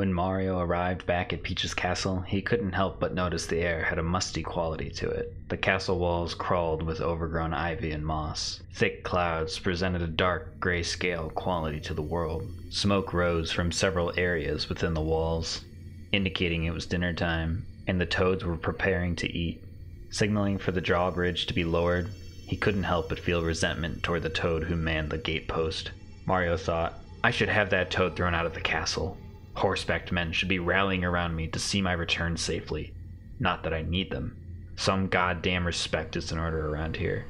When Mario arrived back at Peach's castle, he couldn't help but notice the air had a musty quality to it. The castle walls crawled with overgrown ivy and moss. Thick clouds presented a dark, grayscale quality to the world. Smoke rose from several areas within the walls, indicating it was dinner time, and the toads were preparing to eat. Signaling for the drawbridge to be lowered, he couldn't help but feel resentment toward the toad who manned the gate post. Mario thought, I should have that toad thrown out of the castle. Horsebacked men should be rallying around me to see my return safely. Not that I need them. Some goddamn respect is in order around here.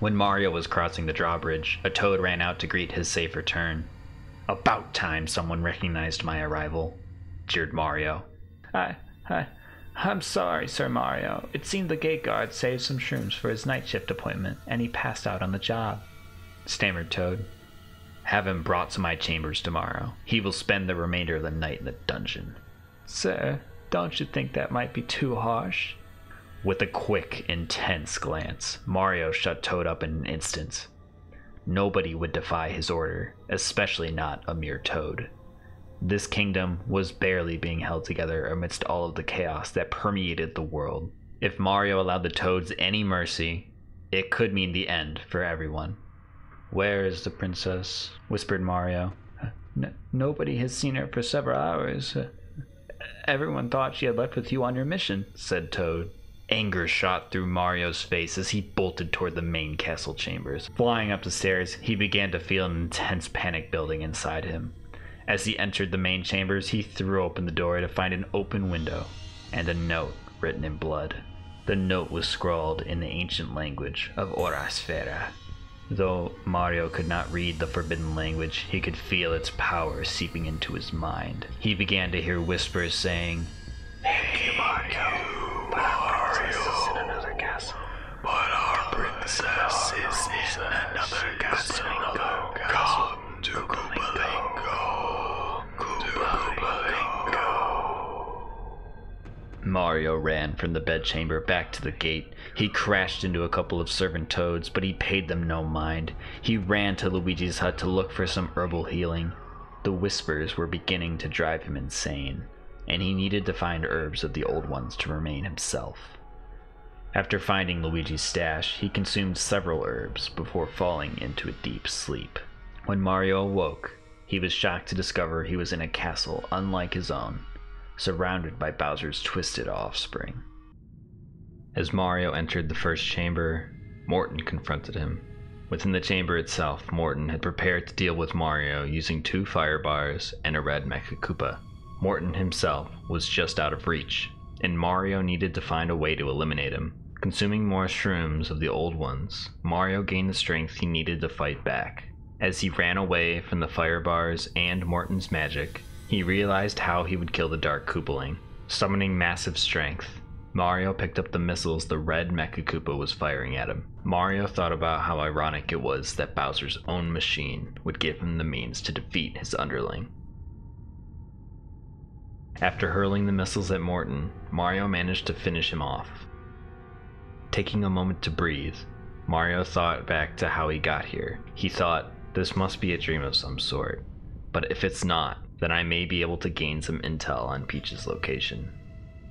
When Mario was crossing the drawbridge, a toad ran out to greet his safe return. About time someone recognized my arrival, jeered Mario. I, I, I'm sorry, Sir Mario. It seemed the gate guard saved some shrooms for his night shift appointment, and he passed out on the job, stammered Toad. Have him brought to my chambers tomorrow. He will spend the remainder of the night in the dungeon. Sir, don't you think that might be too harsh? With a quick, intense glance, Mario shut Toad up in an instant. Nobody would defy his order, especially not a mere Toad. This kingdom was barely being held together amidst all of the chaos that permeated the world. If Mario allowed the Toads any mercy, it could mean the end for everyone. Where is the princess? whispered Mario. N- nobody has seen her for several hours. Everyone thought she had left with you on your mission, said Toad. Anger shot through Mario's face as he bolted toward the main castle chambers. Flying up the stairs, he began to feel an intense panic building inside him. As he entered the main chambers, he threw open the door to find an open window and a note written in blood. The note was scrawled in the ancient language of Orasfera. Though Mario could not read the forbidden language, he could feel its power seeping into his mind. He began to hear whispers saying, Hey Mario, but our princess is in another castle. But our princess is in another castle. Come to Koopalingo. Koopalingo. Mario ran from the bedchamber back to the gate. He crashed into a couple of servant toads, but he paid them no mind. He ran to Luigi's hut to look for some herbal healing. The whispers were beginning to drive him insane, and he needed to find herbs of the old ones to remain himself. After finding Luigi's stash, he consumed several herbs before falling into a deep sleep. When Mario awoke, he was shocked to discover he was in a castle unlike his own, surrounded by Bowser's twisted offspring. As Mario entered the first chamber, Morton confronted him. Within the chamber itself, Morton had prepared to deal with Mario using two fire bars and a red Mecha Koopa. Morton himself was just out of reach, and Mario needed to find a way to eliminate him. Consuming more shrooms of the old ones, Mario gained the strength he needed to fight back. As he ran away from the fire bars and Morton's magic, he realized how he would kill the Dark Koopaling. Summoning massive strength, Mario picked up the missiles the red Mecha Koopa was firing at him. Mario thought about how ironic it was that Bowser's own machine would give him the means to defeat his underling. After hurling the missiles at Morton, Mario managed to finish him off. Taking a moment to breathe, Mario thought back to how he got here. He thought, this must be a dream of some sort. But if it's not, then I may be able to gain some intel on Peach's location.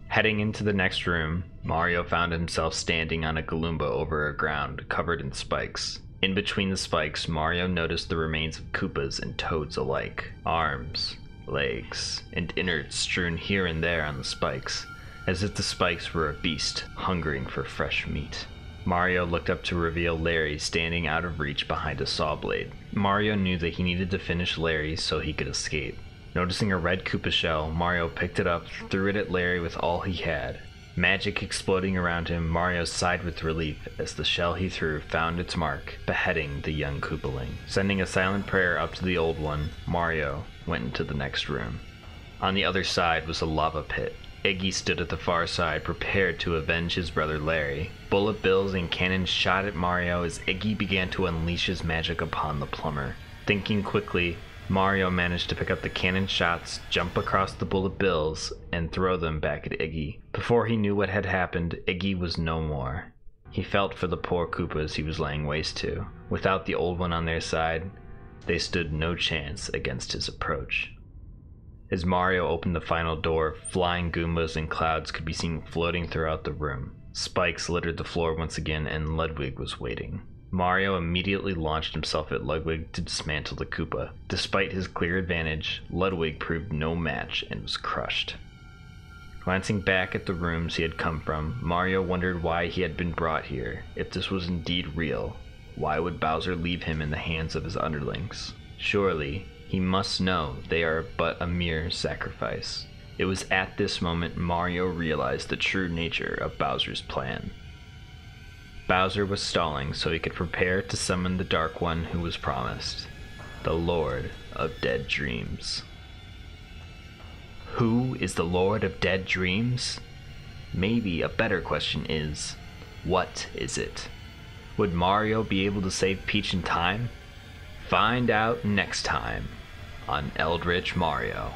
Heading into the next room, Mario found himself standing on a Goomba over a ground covered in spikes. In between the spikes, Mario noticed the remains of Koopas and Toads alike arms, legs, and innards strewn here and there on the spikes, as if the spikes were a beast hungering for fresh meat. Mario looked up to reveal Larry standing out of reach behind a saw blade. Mario knew that he needed to finish Larry so he could escape. Noticing a red Koopa shell, Mario picked it up, threw it at Larry with all he had. Magic exploding around him, Mario sighed with relief as the shell he threw found its mark, beheading the young Koopaling. Sending a silent prayer up to the old one, Mario went into the next room. On the other side was a lava pit. Iggy stood at the far side, prepared to avenge his brother Larry. Bullet bills and cannons shot at Mario as Iggy began to unleash his magic upon the plumber. Thinking quickly, Mario managed to pick up the cannon shots, jump across the bullet bills, and throw them back at Iggy. Before he knew what had happened, Iggy was no more. He felt for the poor Koopas he was laying waste to. Without the old one on their side, they stood no chance against his approach. As Mario opened the final door, flying Goombas and clouds could be seen floating throughout the room. Spikes littered the floor once again, and Ludwig was waiting. Mario immediately launched himself at Ludwig to dismantle the Koopa. Despite his clear advantage, Ludwig proved no match and was crushed. Glancing back at the rooms he had come from, Mario wondered why he had been brought here. If this was indeed real, why would Bowser leave him in the hands of his underlings? Surely, he must know they are but a mere sacrifice. It was at this moment Mario realized the true nature of Bowser's plan. Bowser was stalling so he could prepare to summon the Dark One who was promised, the Lord of Dead Dreams. Who is the Lord of Dead Dreams? Maybe a better question is, what is it? Would Mario be able to save Peach in time? Find out next time on Eldritch Mario.